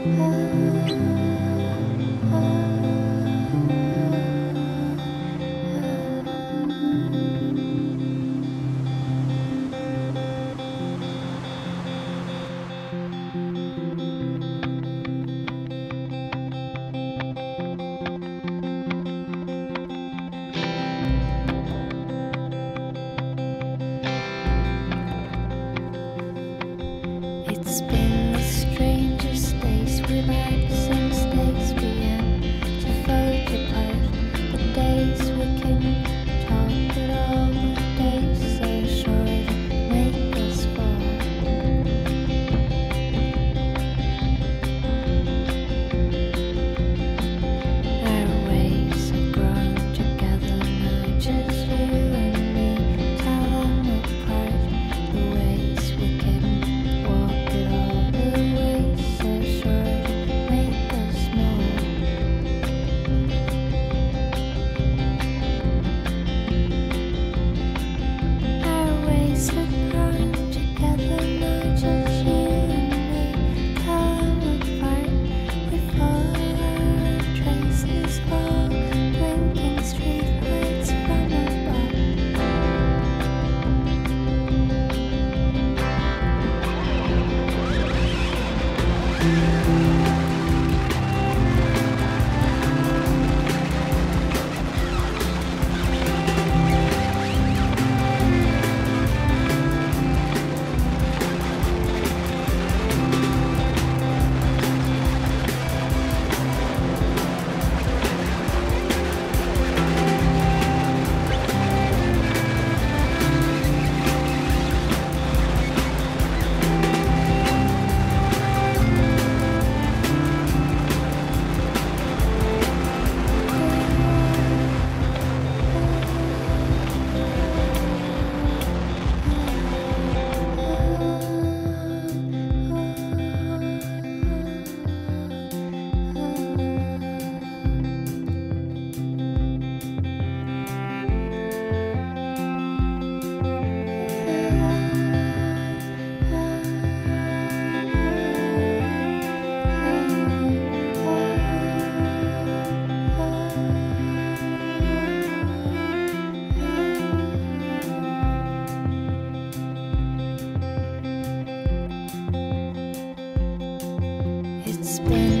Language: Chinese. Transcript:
啊 spend